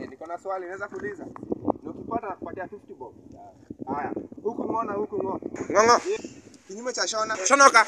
Eh, niko na swali naweza kuuliza. Na ukipata nakupatia 50 bob. Haya. Huku ng'ona huku ng'ona. Ng'ong'o. Eh, kinyume cha shona. Shonoka.